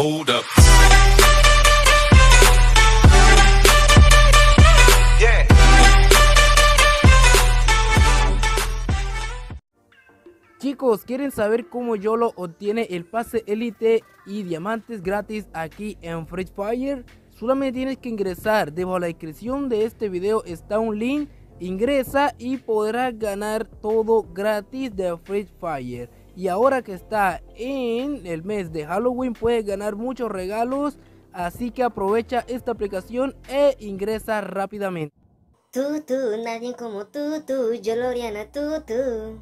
Hold up. Chicos, ¿quieren saber cómo YOLO obtiene el pase élite y diamantes gratis aquí en Free Fire? Solamente tienes que ingresar, debajo de la descripción de este video está un link, ingresa y podrás ganar todo gratis de Free Fire. Y ahora que está en el mes de Halloween puedes ganar muchos regalos, así que aprovecha esta aplicación e ingresa rápidamente. Tú, tú, nadie como tú, tú, yo Loriana, tú, tú.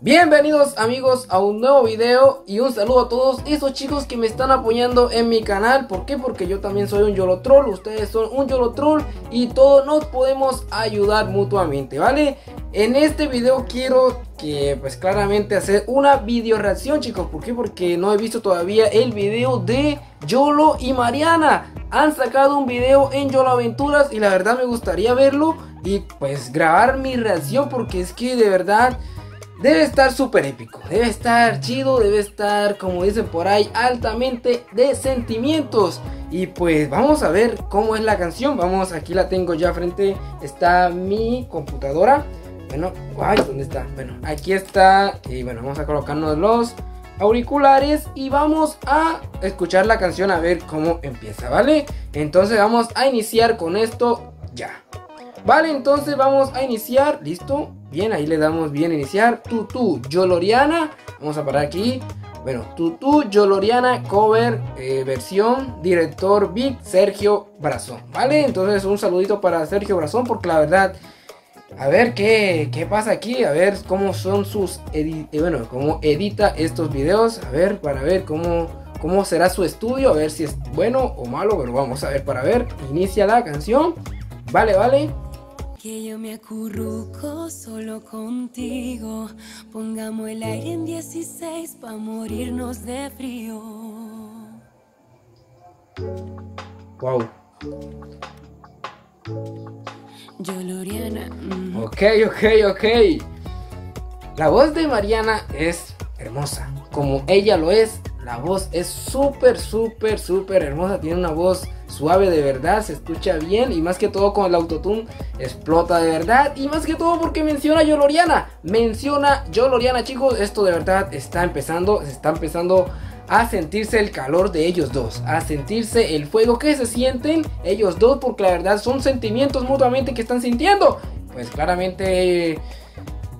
Bienvenidos amigos a un nuevo video y un saludo a todos esos chicos que me están apoyando en mi canal ¿Por qué? Porque yo también soy un YOLO Troll, ustedes son un YOLO Troll y todos nos podemos ayudar mutuamente, ¿vale? En este video quiero que pues claramente hacer una video reacción chicos ¿Por qué? Porque no he visto todavía el video de YOLO y Mariana Han sacado un video en YOLO Aventuras y la verdad me gustaría verlo y pues grabar mi reacción porque es que de verdad... Debe estar súper épico, debe estar chido, debe estar, como dicen por ahí, altamente de sentimientos. Y pues vamos a ver cómo es la canción. Vamos, aquí la tengo ya frente, está mi computadora. Bueno, ay, ¿dónde está? Bueno, aquí está. Y bueno, vamos a colocarnos los auriculares y vamos a escuchar la canción a ver cómo empieza, ¿vale? Entonces vamos a iniciar con esto ya. Vale, entonces vamos a iniciar. ¿Listo? Bien, ahí le damos bien iniciar. Tutu, Yoloriana. Vamos a parar aquí. Bueno, Tutu, Yoloriana, cover, eh, versión, director Big Sergio Brazón. Vale, entonces un saludito para Sergio Brazón porque la verdad... A ver qué, qué pasa aquí, a ver cómo son sus... Eh, bueno, cómo edita estos videos. A ver, para ver cómo, cómo será su estudio. A ver si es bueno o malo, pero vamos a ver para ver. Inicia la canción. Vale, vale. Que yo me acurruco solo contigo. Pongamos el aire en 16 para morirnos de frío. Wow. Ok, ok, ok. La voz de Mariana es hermosa. Como ella lo es, la voz es súper, súper, súper hermosa. Tiene una voz suave de verdad, se escucha bien. Y más que todo con el autotune, explota de verdad. Y más que todo porque menciona Yoloriana. Menciona Yoloriana, chicos. Esto de verdad está empezando, se está empezando a sentirse el calor de ellos dos, a sentirse el fuego que se sienten ellos dos, porque la verdad son sentimientos mutuamente que están sintiendo. Pues claramente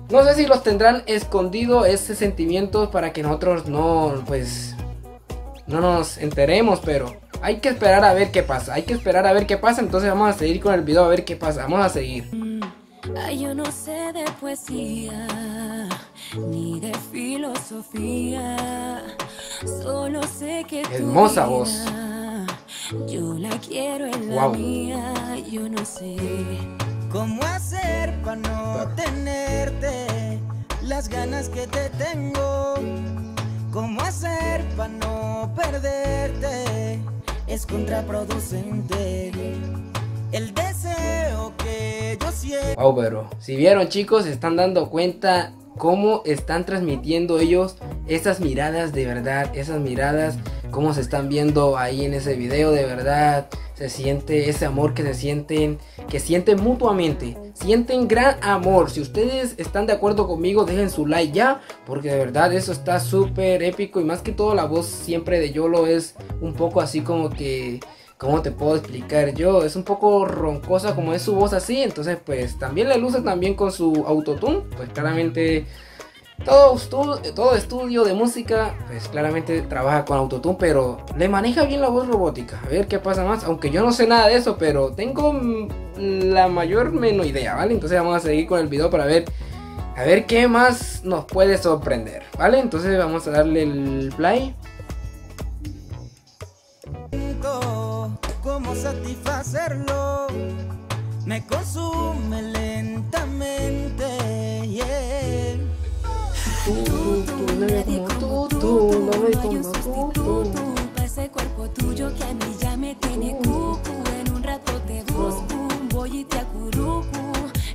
no sé si los tendrán escondido ese sentimiento para que nosotros no, pues, no nos enteremos, pero hay que esperar a ver qué pasa, hay que esperar a ver qué pasa, entonces vamos a seguir con el video a ver qué pasa, vamos a seguir. mm. Ay, yo no sé de poesía ni de filosofía. Solo sé que tu Hermosa vida, voz. Yo la quiero en la Guau. mía. Yo no sé. ¿Cómo hacer para no tenerte las ganas que te tengo? ¿Cómo hacer para no perderte? Es contraproducente el deseo que yo siento. Wow, pero si vieron chicos, se están dando cuenta cómo están transmitiendo ellos esas miradas de verdad, esas miradas, cómo se están viendo ahí en ese video de verdad. Se siente ese amor que se sienten, que sienten mutuamente, sienten gran amor. Si ustedes están de acuerdo conmigo, dejen su like ya, porque de verdad eso está súper épico y más que todo la voz siempre de Yolo es un poco así como que ¿Cómo te puedo explicar yo? Es un poco roncosa como es su voz así, entonces pues también le luce también con su autotune, pues claramente todo, estu- todo estudio de música pues claramente trabaja con autotune, pero le maneja bien la voz robótica. A ver qué pasa más, aunque yo no sé nada de eso, pero tengo la mayor menos idea, ¿vale? Entonces vamos a seguir con el video para ver a ver qué más nos puede sorprender, ¿vale? Entonces vamos a darle el play. ¿Cómo satisfacerlo? Me consume lentamente. Tú, tú, tú, nadie como tú, tú, no como tú, tú. ese cuerpo tuyo que a mí ya me tiene cucu. En un rato te busco, voy y te acurruco.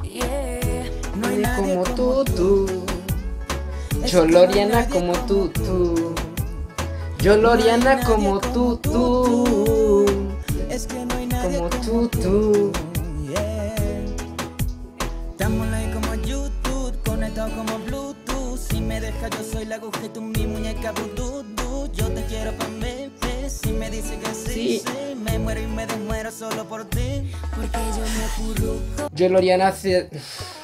Yeah. No hay Nadie como tú, tú. Es Choloriana como tú, tú. Yo Loriana como tú, tú. Es que no hay nadie Como como, tú, tú. La aguja y tú mi muñeca vudú. du. Yo te quiero pa' mí, sí. Si me dice que sí, Sí. sí, me muero y me desmuero solo por ti. Porque yo me Yo Loriana hace.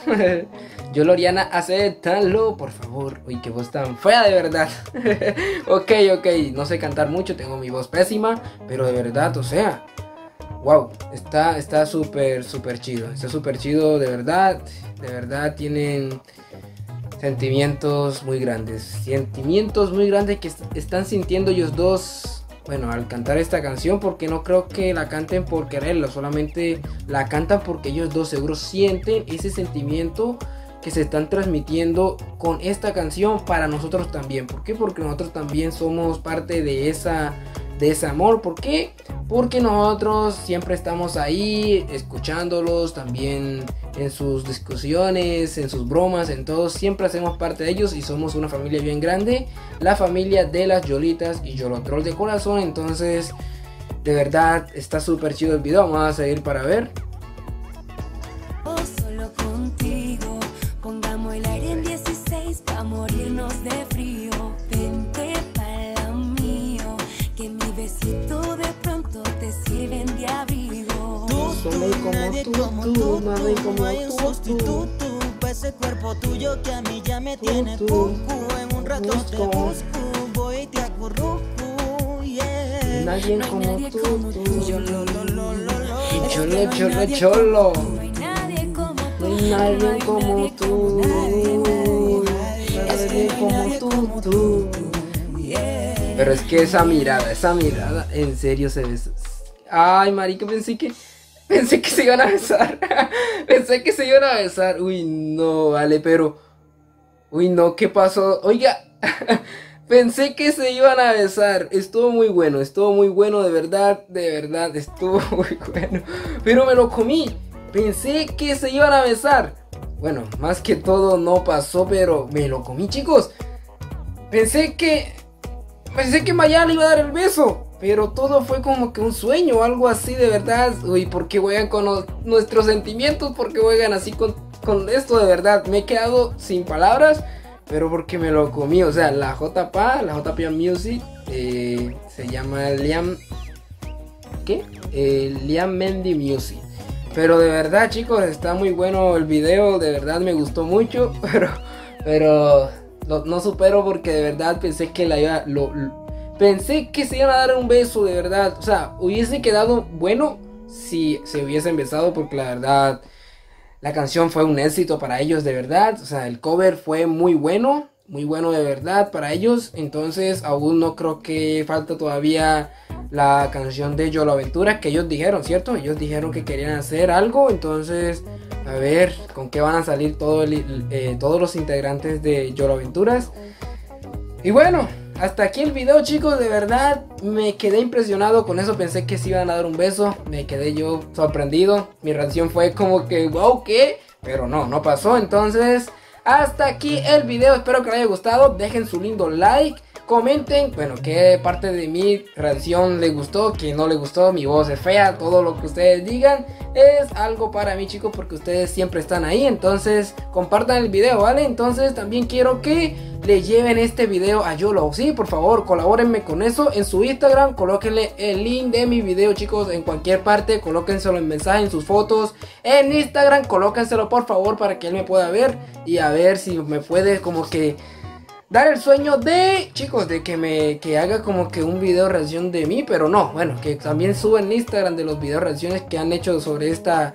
Yo Loriana acéptalo, por favor. Uy, qué voz tan fea de verdad. ok, ok, no sé cantar mucho, tengo mi voz pésima, pero de verdad, o sea. Wow, está está súper, súper chido. Está súper chido, de verdad. De verdad, tienen sentimientos muy grandes. Sentimientos muy grandes que est- están sintiendo ellos dos. Bueno, al cantar esta canción, porque no creo que la canten por quererlo, solamente la cantan porque ellos dos seguro sienten ese sentimiento que se están transmitiendo con esta canción para nosotros también. ¿Por qué? Porque nosotros también somos parte de esa de ese amor. ¿Por qué? Porque nosotros siempre estamos ahí escuchándolos también en sus discusiones, en sus bromas, en todo. Siempre hacemos parte de ellos y somos una familia bien grande. La familia de las Yolitas y Yolotrol de corazón. Entonces, de verdad, está súper chido el video. Vamos a seguir para ver. o solo contigo. Pongamos el aire en 16 pa' morirnos de Solo tú, como nadie tú, como tú, tú, nadie tú, como hay un tú, tú. sustituto ese cuerpo tuyo que a mí ya me Tú, tiene tú. cucu. En un rato te Busco. voy y te acurruco. Nadie como nadie tú, como tú. tú. Yo lo, lo, lo, lo, lo. Y Es chole, que no hay chole, nadie cholo. No hay nadie como tú. Nadie como tú. tú, tú. Pero es que esa mirada, esa mirada, en serio se besa. Ay, marica, pensé que. Pensé que se iban a besar. pensé que se iban a besar. Uy, no, vale, pero. Uy, no, ¿qué pasó? Oiga. Pensé que se iban a besar. Estuvo muy bueno, estuvo muy bueno, de verdad, de verdad, estuvo muy bueno. Pero me lo comí. Pensé que se iban a besar. Bueno, más que todo no pasó, pero me lo comí, chicos. Pensé que. Pensé que Maya le iba a dar el beso. Pero todo fue como que un sueño, algo así de verdad. Uy, ¿por qué juegan con nuestros sentimientos? ¿Por qué juegan así con, con esto de verdad? Me he quedado sin palabras. Pero porque me lo comí. O sea, la JPA, la JPA Music, eh, se llama Liam. ¿Qué? Eh, Liam Mendy Music. Pero de verdad, chicos, está muy bueno el video. De verdad me gustó mucho. Pero, pero no supero porque de verdad pensé que la iba. Pensé que se iban a dar un beso, de verdad. O sea, hubiese quedado bueno si se hubiesen besado. Porque la verdad, la canción fue un éxito para ellos, de verdad. O sea, el cover fue muy bueno. Muy bueno de verdad para ellos. Entonces, aún no creo que falta todavía la canción de Yolo Aventura que ellos dijeron, ¿cierto? Ellos dijeron que querían hacer algo, entonces a ver con qué van a salir todo eh, todos los integrantes de Yolo Aventuras. Y bueno, hasta aquí el video chicos, de verdad. Me quedé impresionado con eso, pensé que se iban a dar un beso, me quedé yo sorprendido, mi reacción fue como que wow, ¿qué? Pero no, no pasó, entonces hasta aquí el video, espero que les haya gustado, dejen su lindo like, comenten, bueno, qué parte de mi reacción les gustó, que no les gustó, mi voz es fea, todo lo que ustedes digan es algo para mí chicos porque ustedes siempre están ahí, entonces compartan el video, ¿vale? Entonces también quiero que le lleven este video a Yolo, sí, por favor, colabórenme con eso en su Instagram, colóquenle el link de mi video chicos en cualquier parte, colóquenselo en mensaje, en sus fotos, en Instagram, colóquenselo por favor para que él me pueda ver y a ver si me puede como que dar el sueño de chicos de que me que haga como que un video reacción de mí pero no bueno que también suben Instagram de los videos reacciones que han hecho sobre esta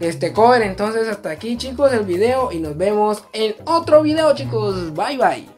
este cover. Entonces hasta aquí chicos el video y nos vemos en otro video chicos. Bye bye